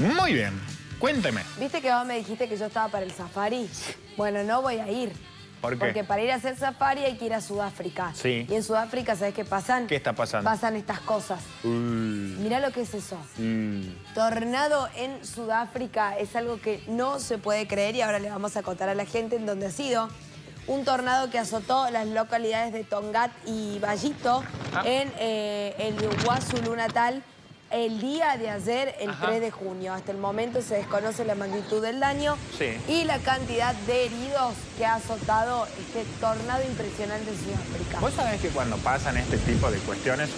Muy bien, cuénteme. ¿Viste que vos me dijiste que yo estaba para el safari? Bueno, no voy a ir. ¿Por qué? Porque para ir a hacer safari hay que ir a Sudáfrica. Sí. Y en Sudáfrica, ¿sabes qué pasan? ¿Qué está pasando? Pasan estas cosas. Uy, Mirá lo que es eso. mm. Tornado en Sudáfrica es algo que no se puede creer y ahora le vamos a contar a la gente en dónde ha sido. Un tornado que azotó las localidades de Tongat y Vallito Ah. en eh, el KwaZulu Natal el día de ayer, el Ajá. 3 de junio. Hasta el momento se desconoce la magnitud del daño Sí. y la cantidad de heridos que ha azotado este tornado impresionante en Sudáfrica. Vos sabés que cuando pasan este tipo de cuestiones,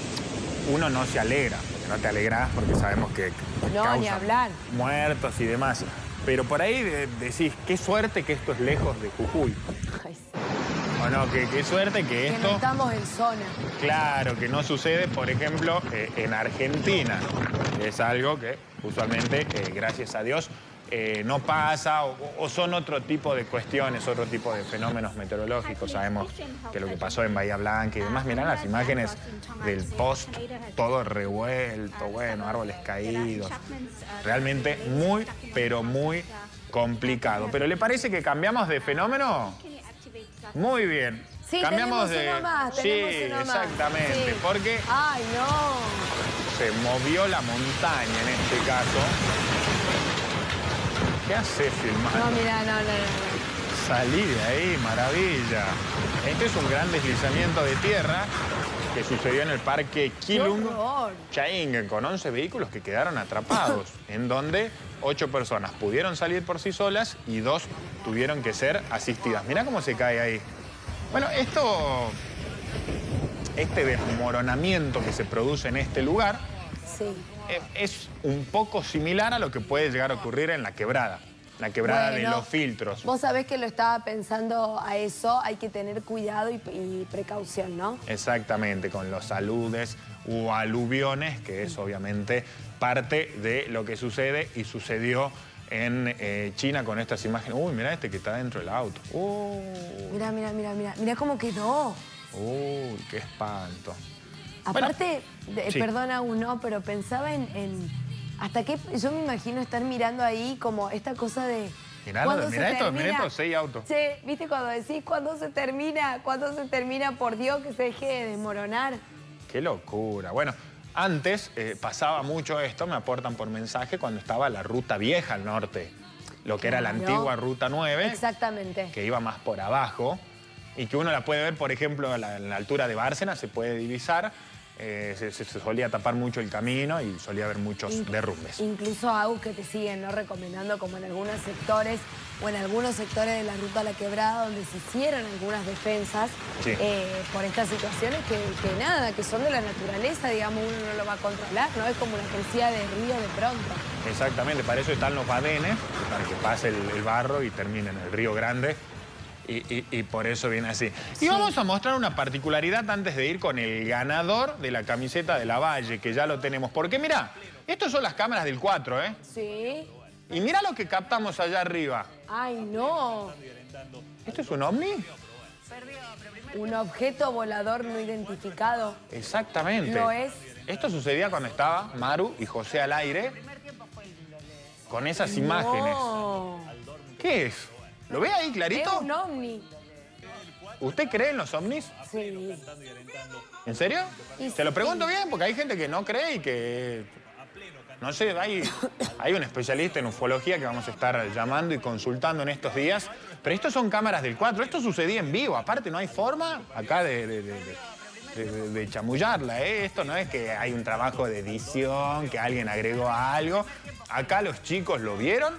uno no se alegra, porque no te alegras porque sabemos que, que No, causan ni hablar. muertos y demás. Pero por ahí de- decís, qué suerte que esto es lejos de Jujuy. Ay, sí. O no, que qué suerte que Que no esto, estamos en zona. claro, que no sucede, por ejemplo, eh, en Argentina. Es algo que usualmente, eh, gracias a Dios, eh, no pasa o, o son otro tipo de cuestiones, otro tipo de fenómenos meteorológicos. Sabemos que lo que pasó en Bahía Blanca y demás, mirá las imágenes del post, todo revuelto, bueno, árboles caídos. Realmente muy, pero muy complicado. ¿Pero le parece que cambiamos de fenómeno? Muy bien. Sí, cambiamos tenemos de. uno más, sí, tenemos uno más. exactamente. Sí. Porque Ay, no. se movió la montaña en este caso. ¿Qué hace filmando? No, mira, no, no, no. Salí de ahí, maravilla. Este es un gran deslizamiento de tierra que sucedió en el parque Kilung horror! Chaing con 11 vehículos que quedaron atrapados, en donde ocho personas pudieron salir por sí solas y dos tuvieron que ser asistidas. Mirá cómo se cae ahí. Bueno, esto, este desmoronamiento que se produce en este lugar Sí. es un poco similar a lo que puede llegar a ocurrir en la quebrada. La quebrada de Bueno, los filtros. Vos sabés que lo estaba pensando a eso, hay que tener cuidado y, y precaución, ¿no? Exactamente, con los aludes o aluviones, que es obviamente parte de lo que sucede y sucedió en eh, China con estas imágenes. Uy, mira este que está dentro del auto. Mira, mira, mira, mira, mira cómo quedó. uy, qué espanto. Aparte, de- sí. perdona uno, pero pensaba en, en- hasta qué, yo me imagino estar mirando ahí como esta cosa de... Mirá, ¿cuándo mirá se esto, mirá estos seis autos. Che, ¿viste cuando decís cuándo se termina? ¿Cuándo se termina? Por Dios, que se deje de desmoronar. Qué locura. Bueno, antes eh, pasaba mucho esto, me aportan por mensaje, cuando estaba la ruta vieja al norte. Lo que era la antigua ruta 9. Exactamente. que iba más por abajo y que uno la puede ver, por ejemplo, a la, la altura de Bárcena, se puede divisar. Eh, se, solía tapar mucho el camino y solía haber muchos In- derrumbes. Incluso AU que te siguen ¿no? recomendando como en algunos sectores o en algunos sectores de la ruta a la quebrada donde se hicieron algunas defensas Sí. eh, por estas situaciones que, que nada, que son de la naturaleza, digamos, uno no lo va a controlar, ¿no? Es como una crecida de río de pronto. Exactamente, para eso están los badenes, para que pase el, el barro y termine en el río Grande. Y, y- y por eso viene así. Y vamos a mostrar una particularidad antes de ir con el ganador de la camiseta de la Valle, que ya lo tenemos. Porque mira, estas son las cámaras del 4, ¿eh? Sí. Y mira lo que captamos allá arriba. Ay, no. ¿Esto es un ovni? Un objeto volador no identificado. Exactamente. Lo es. Esto sucedía cuando estaba Maru y José al aire con esas imágenes. No. ¿Qué es? ¿Lo ve ahí Es clarito? un ovni. ¿Usted cree en los ovnis? Sí. ¿En serio? Y Se lo pregunto bien porque hay gente que no cree y que... No sé, hay, hay un especialista en ufología que vamos a estar llamando y consultando en estos días. Pero estos son cámaras del 4. Esto sucedía en vivo. Aparte, no hay forma acá de, de- de- de- de- de chamullarla. ¿eh? Esto no es que hay un trabajo de edición, que alguien agregó algo. Acá los chicos lo vieron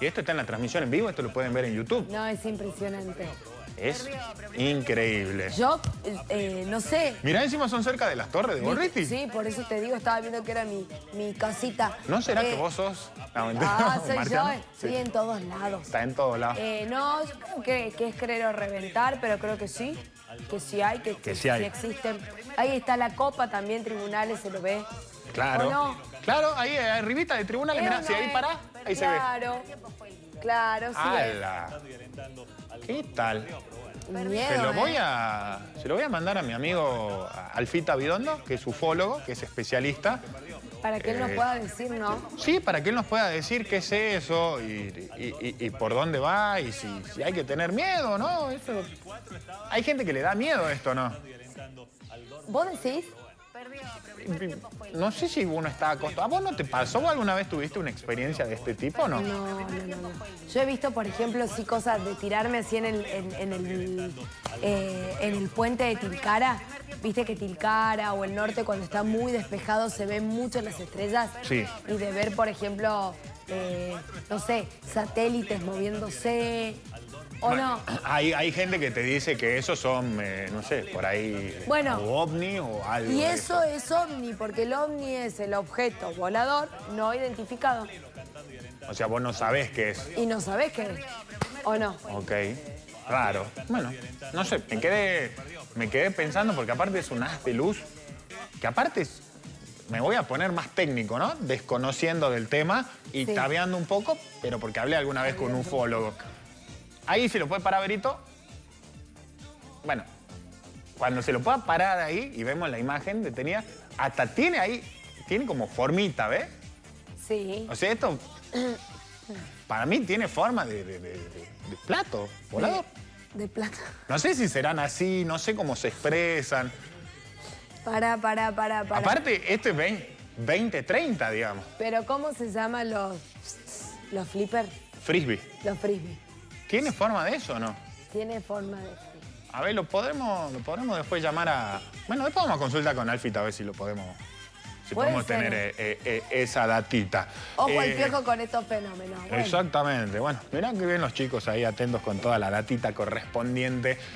y esto está en la transmisión en vivo. Esto lo pueden ver en YouTube. No, es impresionante. Es increíble. Yo, eh, no sé. Mirá, encima son cerca de las torres de Gorriti. Sí, por eso te digo, estaba viendo que era mi, mi casita. ¿No será Eh, que vos sos? No, Ah, soy yo, Marciano. estoy Sí. en todos lados. Está en todos lados. Eh, no, yo creo que, que es querer o reventar, pero creo que sí. Que sí hay, que, Que sí hay. existen. Ahí está la copa también, tribunales, se lo ve. claro. ¿O no? Claro, ahí eh, arribita de tribunales, mirá, Es si ahí eh. Se ve. Claro, claro, sí. ¿Qué tal? Miedo, Se lo voy ¿eh? a, se lo voy a mandar a mi amigo Alfita Bidondo, que es ufólogo, que es especialista, Para que él nos Eh, pueda decir, ¿no? Sí, para que él nos pueda decir qué es eso y, y- y- y por dónde va y si, si hay que tener miedo, ¿no? Eso- Hay gente que le da miedo a esto, ¿no? ¿Vos decís? No sé si uno está acostumbrado. ¿A vos no te pasó alguna vez tuviste una experiencia de este tipo o no? No, no, no, no. Yo he visto, por ejemplo, sí cosas de tirarme así en el, en, en el, eh, en el puente de Tilcara. Viste que Tilcara o el norte cuando está muy despejado se ven mucho las estrellas. Sí. Y de ver, por ejemplo, eh, no sé, satélites moviéndose. ¿O no? Hay, hay gente que te dice que esos son, eh, no sé, por ahí. Bueno. O ovni o algo. Y eso es ovni, porque el ovni es el objeto volador no identificado. O sea, vos no sabés qué es. Y no sabés qué es. ¿O no? Ok. Raro. Bueno, no sé, me quedé, me quedé pensando porque aparte es un haz de luz que aparte es- me voy a poner más técnico, ¿no? Desconociendo del tema y Sí. tabeando un poco, pero porque hablé alguna vez con un ufólogo. Ahí se lo puede parar Berito. Bueno, cuando se lo pueda parar ahí y vemos la imagen detenida, hasta tiene ahí, tiene como formita, ¿ves? Sí. O sea, esto para mí tiene forma de, de- de- de- de plato volador. De plata. No sé si serán así, no sé cómo se expresan. Para, para, para, para. Aparte, esto es 20, 20, 30, digamos. Pero ¿cómo se llaman los, los flippers? Frisbee. Los frisbee. ¿Tiene forma de eso o no? Tiene forma de frisbee. A ver, lo podremos, lo podremos después llamar a. Bueno, después vamos a consultar con Alfita a ver si lo podemos. Si podemos ser. tener eh, eh, eh, esa datita. Ojo al Eh, piojo con estos fenómenos. Bueno. Exactamente. Bueno, mirá que bien los chicos ahí atentos con toda la datita correspondiente